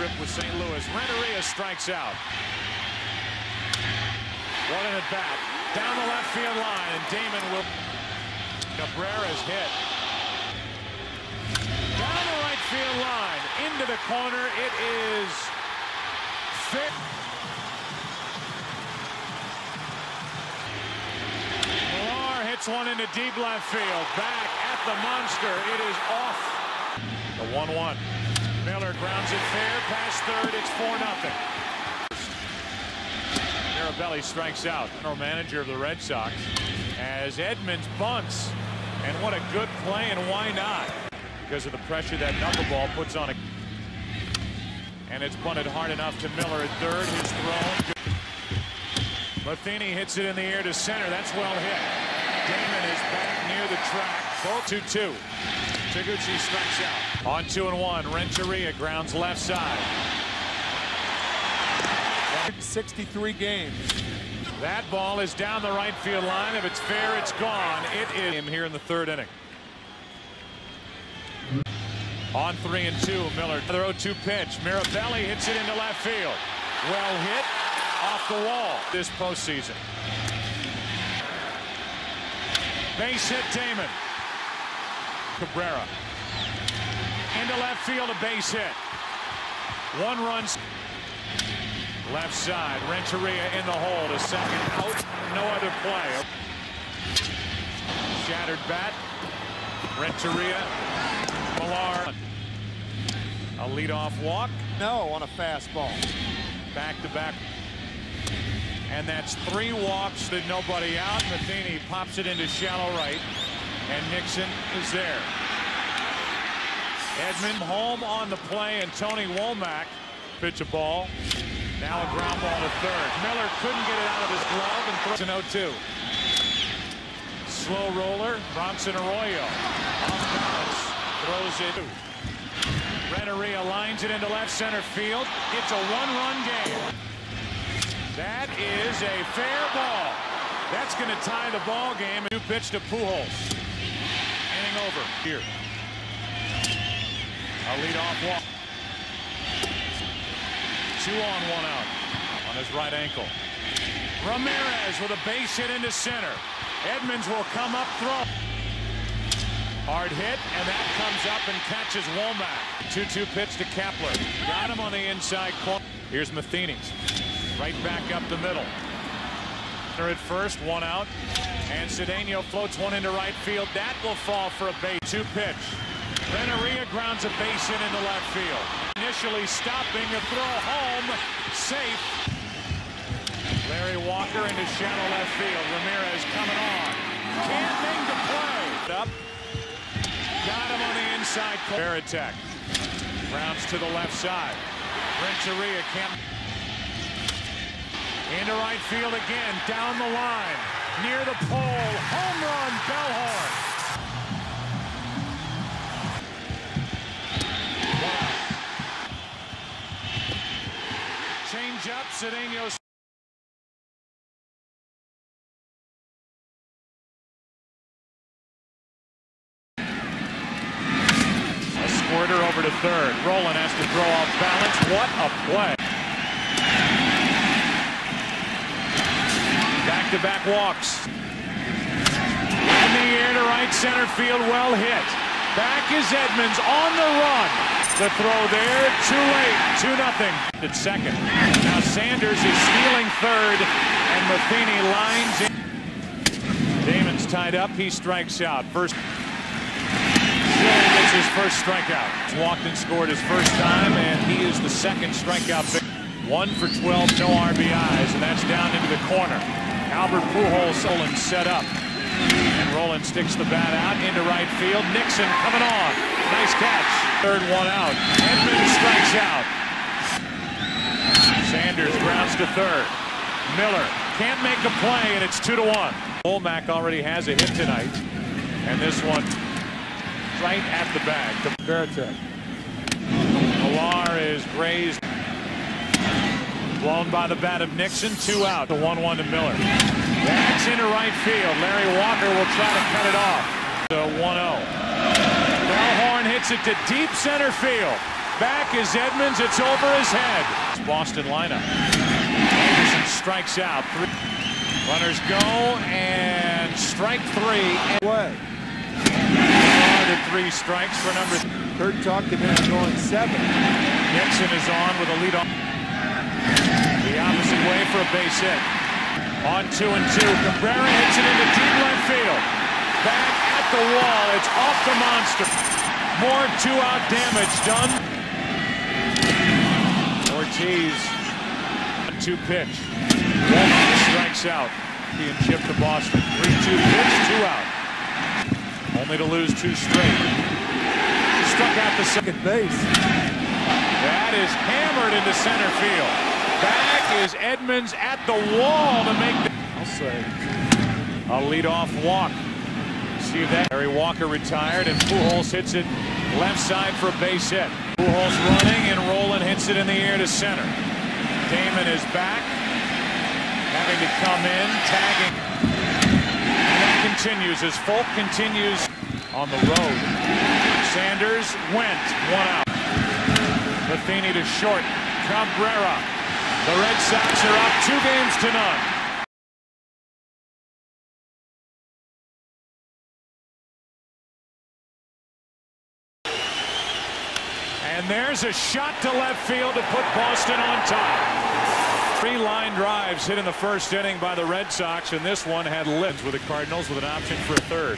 quick with St. Louis. Renteria strikes out. One in at bat. Down the left field line, and Damon will. Cabrera's hit. Down the right field line, into the corner. It is fair. Millar hits one into deep left field. Back at the monster. It is off. The 1-1. Miller grounds it fair past third. It's 4 nothing. Mirabelli strikes out. General manager of the Red Sox as Edmonds bunts. And what a good play, and why not? Because of the pressure that knuckleball puts on it. And it's bunted hard enough to Mueller at third. His thrown. Matheny hits it in the air to center. That's well hit. Damon is back near the track. Both 2-2. Taguchi strikes out. On two and one. Renteria grounds left side. 63 games. That ball is down the right field line. If it's fair, it's gone. It is him here in the third inning. On three and two, Miller. Another 0-2 pitch. Mirabelli hits it into left field. Well hit off the wall this postseason. Base hit Damon. Cabrera. Into left field, a base hit. One run. Left side, Renteria in the hole to second out. No other play. Shattered bat. Renteria. Millar. A leadoff walk. No on a fastball. Back to back. And that's three walks to nobody out. Matheny pops it into shallow right. And Nixon is there. Edmund home on the play, and Tony Womack pitch a ball. Now a ground ball to third. Mueller couldn't get it out of his glove and throws an 0-2. Slow roller, Bronson Arroyo. Off balance, throws it. Renteria lines it into left center field. It's a one-run game. That is a fair ball. That's going to tie the ball game. New pitch to Pujols. Over here. A leadoff walk. Two on, one out. On his right ankle. Ramirez with a base hit into center. Edmonds will come up, throw. Hard hit, and that comes up and catches Womack. 2-2 pitch to Kapler. Got him on the inside corner. Here's Matheny. Right back up the middle. At first, one out. And Cedeno floats one into right field. That will fall for a base. Two pitch. Renteria grounds a base hit into left field. Initially stopping a throw home. Safe. Larry Walker into shallow left field. Ramirez coming on. Can't make the play. Up. Got him on the inside. Varitek. Rounds to the left side. Renteria can't. Into right field again. Down the line. Near the pole. Home run. Bellhorn. Change up. Cedeno. A squirter over to third. Rolen has to throw off balance. What a play. Back-to-back walks. In the air to right center field. Well hit. Back is Edmonds on the run. The throw there, too late, 2 nothing. At second. Now Sanders is stealing third, and Matheny lines in. Damon's tied up, he strikes out. First, gets his first strikeout. He's walked and scored his first time, and he is the second strikeout. One for 12, no RBIs, and that's down into the corner. Albert Pujols Rolen set up. And Rolen sticks the bat out into right field. Nixon coming on. Nice catch. Third one out. Edmonds strikes out. Sanders grounds to third. Mueller can't make a play, and it's two to one. Womack already has a hit tonight. And this one right at the bag. Varitek. Millar is grazed. Blown by the bat of Nixon. Two out. The 1-1 to Miller. That's into right field. Larry Walker will try to cut it off. So 1-0. Bellhorn hits it to deep center field. Back is Edmonds. It's over his head. It's Boston lineup. Anderson strikes out. Three. Runners go and strike three. Way. The three strikes for number. Curt talking in going seven. Nixon is on with a lead on. Opposite way for a base hit. On two and two. Cabrera hits it into deep left field. Back at the wall. It's off the monster. More two-out damage done. Ortiz. Two pitch. Walker strikes out. Being chipped to Boston. 3-2 pitch, two out. Only to lose two straight. Struck out the second base. That is hammered into center field. Back is Edmonds at the wall to make the I'll say. a leadoff walk. See that? Larry Walker retired and Pujols hits it left side for a base hit. Pujols running and rolling hits it in the air to center. Damon is back. Having to come in, tagging. And that continues as Foulke continues on the road. Sanders went, one out. Matheny to short. Cabrera. The Red Sox are up two games to none. And there's a shot to left field to put Boston on top. Three line drives hit in the first inning by the Red Sox, and this one had lids with the Cardinals with an option for a third.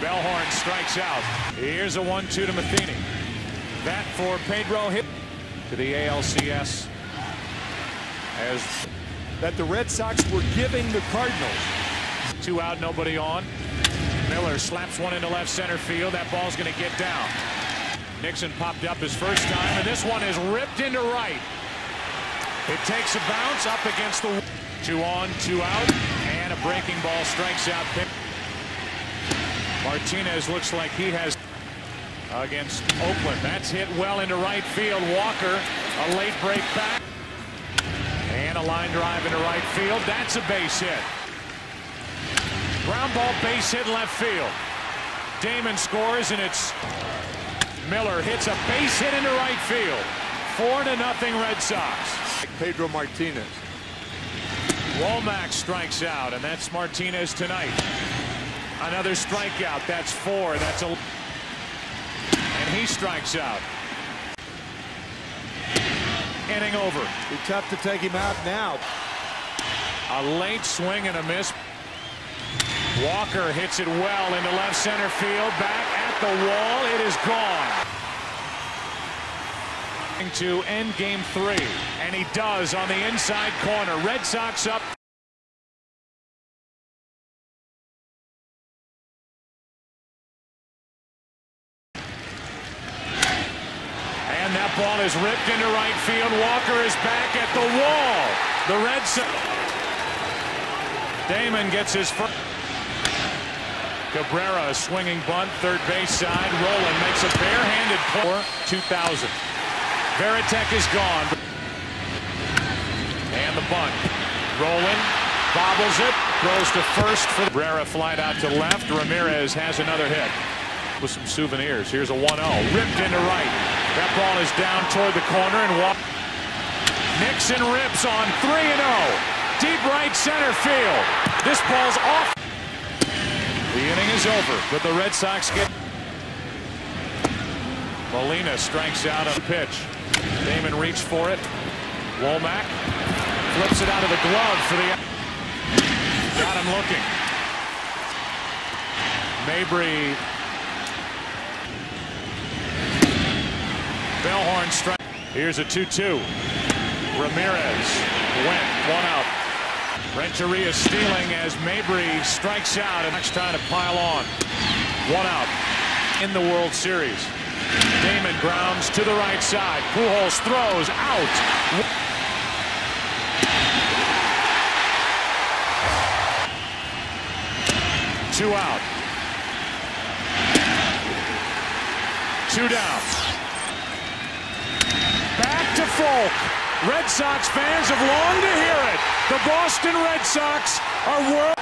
Bellhorn strikes out. Here's a 1-2 to Matheny. That for Pedro hit to the ALCS as That the Red Sox were giving the Cardinals. two out, nobody on. Miller slaps one into left center field. That ball's going to get down. Nixon popped up his first time, and this one is ripped into right. It takes a bounce up against the two on, two out, and a breaking ball strikes out. Martinez looks like he has against Oakland. That's hit well into right field. Walker, a late break back, and a line drive into right field. That's a base hit. Ground ball base hit left field. Damon scores, and it's Miller hits a base hit into right field. Four to nothing Red Sox. Pedro Martinez. Womack strikes out, and that's Martinez tonight. Another strikeout. That's four. That's a. And he strikes out. Inning over. Be tough to take him out now. A late swing and a miss. Walker hits it well into left center field. Back at the wall. It is gone. To end game three. And he does on the inside corner. Red Sox up. And that ball is ripped into right field. Walker is back at the wall. The Red Sox. Damon gets his first. Cabrera, swinging bunt, third base side. Rolen makes a barehanded pour. 2000. Varitek is gone. And the bunt. Rolen bobbles it, throws to first for Cabrera flied out to left. Ramirez has another hit with some souvenirs. Here's a 1-0, ripped into right. That ball is down toward the corner and walk. Nixon rips on 3-0. Deep right center field. This ball's off. The inning is over, but the Red Sox get. Molina strikes out the pitch. Damon reached for it. Womack flips it out of the glove for the. Got him looking. Mabry. Bellhorn strike. Here's a 2-2. Ramirez went one out. Renteria stealing as Mabry strikes out and next time to pile on. One out in the World Series. Damon grounds to the right side. Pujols throws out. Two out. Two down. Red Sox fans have longed to hear it. The Boston Red Sox are world.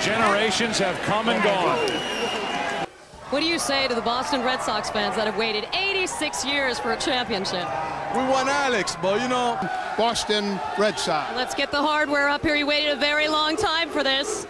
Generations have come and gone. What do you say to the Boston Red Sox fans that have waited 86 years for a championship? We won, Alex, but you know, Boston Red Sox. Let's get the hardware up here. You waited a very long time for this.